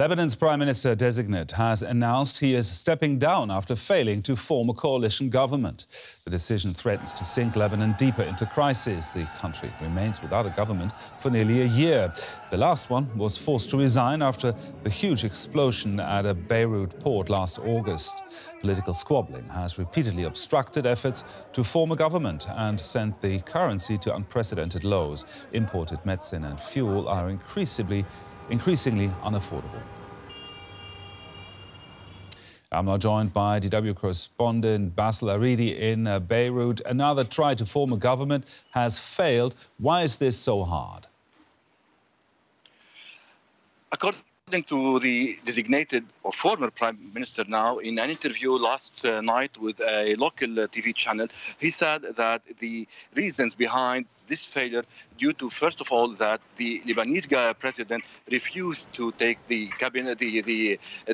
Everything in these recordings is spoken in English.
Lebanon's Prime Minister designate has announced he is stepping down after failing to form a coalition government. The decision threatens to sink Lebanon deeper into crisis. The country remains without a government for nearly a year. The last one was forced to resign after the huge explosion at a Beirut port last August. Political squabbling has repeatedly obstructed efforts to form a government and sent the currency to unprecedented lows. Imported medicine and fuel are increasingly increasingly unaffordable. I'm now joined by DW correspondent Bassel Aridi in uh, Beirut. Another try to form a government has failed. Why is this so hard? According According to the designated or former prime minister now, in an interview last uh, night with a local uh, TV channel, he said that the reasons behind this failure due to first of all that the Lebanese president refused to take the cabinet the the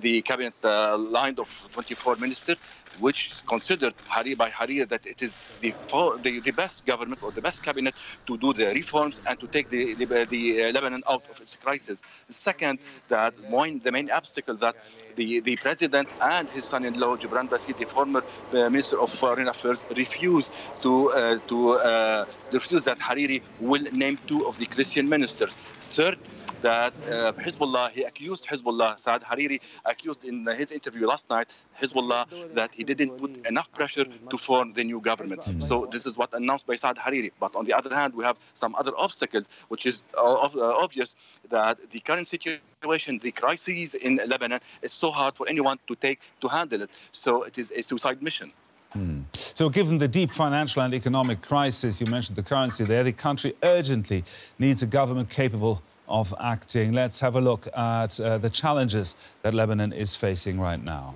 the cabinet uh, line of 24 ministers which considered Hariri by Hariri that it is the, the, the best government or the best cabinet to do the reforms and to take the, the, uh, Lebanon out of its crisis. Second, that the main obstacle that the, the president and his son-in-law, Gebran Bassil, the former uh, Minister of Foreign Affairs, refused to uh, to uh, refuse that Hariri will name two of the Christian ministers. Third, that uh, Hezbollah, he accused Hezbollah, Saad Hariri accused in his interview last night, Hezbollah, that he didn't put enough pressure to form the new government. So this is what announced by Saad Hariri. But on the other hand, we have some other obstacles, which is uh, uh obvious that the current situation, the crises in Lebanon, is so hard for anyone to take to handle it. So it is a suicide mission. Hmm. So, given the deep financial and economic crisis, you mentioned the currency there, the country urgently needs a government capable of acting. Let's have a look at uh, the challenges that Lebanon is facing right now.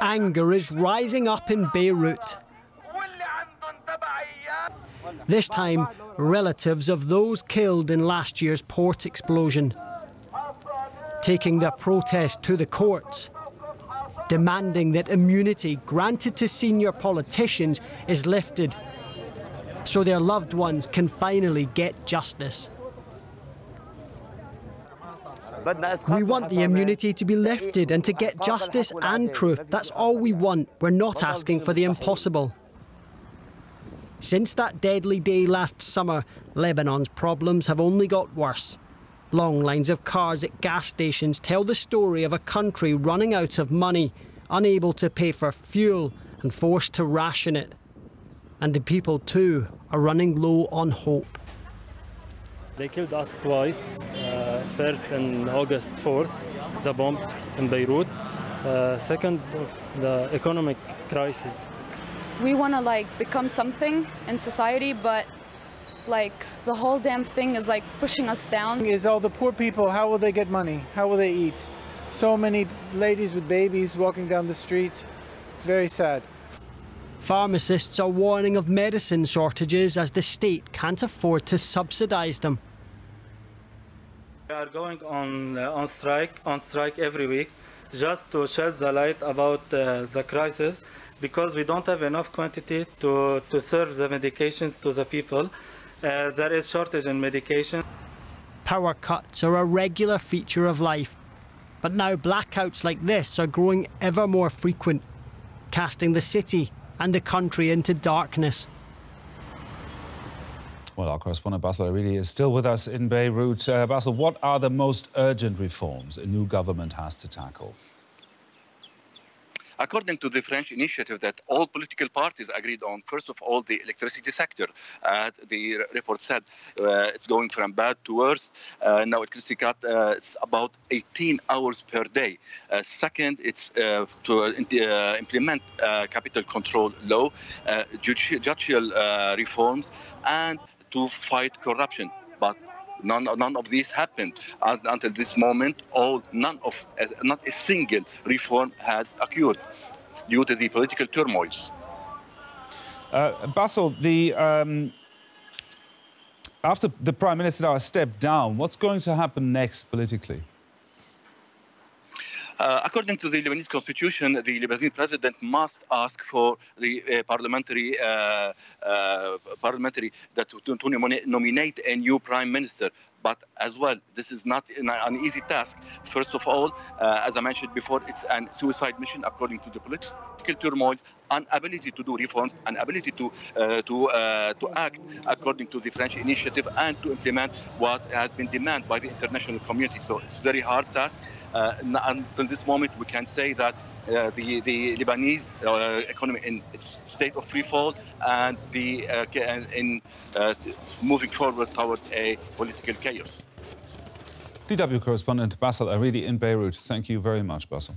Anger is rising up in Beirut. This time, relatives of those killed in last year's port explosion. Taking their protest to the courts, demanding that immunity granted to senior politicians is lifted so their loved ones can finally get justice. We want the immunity to be lifted and to get justice and truth. That's all we want. We're not asking for the impossible. Since that deadly day last summer, Lebanon's problems have only got worse. Long lines of cars at gas stations tell the story of a country running out of money, unable to pay for fuel, and forced to ration it and the people too are running low on hope. They killed us twice. Uh, first in August 4th, the bomb in Beirut. Uh, second, the economic crisis. We want to like become something in society, but like the whole damn thing is like pushing us down. Is all the poor people, how will they get money? How will they eat? So many ladies with babies walking down the street. It's very sad. Pharmacists are warning of medicine shortages as the state can't afford to subsidise them. We are going on, uh, on, strike, on strike every week just to shed the light about uh, the crisis because we don't have enough quantity to, to serve the medications to the people. Uh, there is shortage in medication. Power cuts are a regular feature of life, but now blackouts like this are growing ever more frequent, casting the city and the country into darkness. Well, our correspondent Bassel Aridi is still with us in Beirut. Uh, Bassel, what are the most urgent reforms a new government has to tackle? According to the French initiative that all political parties agreed on, first of all, the electricity sector. Uh, the report said uh, it's going from bad to worse. Uh, now, electricity cut, uh, it's about 18 hours per day. Uh, second, it's uh, to implement capital control law, judicial reforms, and to fight corruption. But None, none of these happened until this moment. All none of not a single reform had occurred due to the political turmoils. Uh, Bassel, the um, after the prime minister now stepped down, what's going to happen next politically? Uh, according to the Lebanese constitution, the Lebanese president must ask for the uh, parliamentary uh, parliamentary that to, to, nominate a new prime minister. But as well, this is not an easy task. First of all, uh, as I mentioned before, it's a suicide mission according to the political turmoil, inability to do reforms, an ability to uh, to uh, to act according to the French initiative and to implement what has been demanded by the international community. So it's a very hard task. Uh, until this moment, we can say that uh, the, the Lebanese uh, economy in its state of free fall and the uh, in uh, moving forward toward a political chaos. DW correspondent Bassel Aridi in Beirut. Thank you very much, Bassel.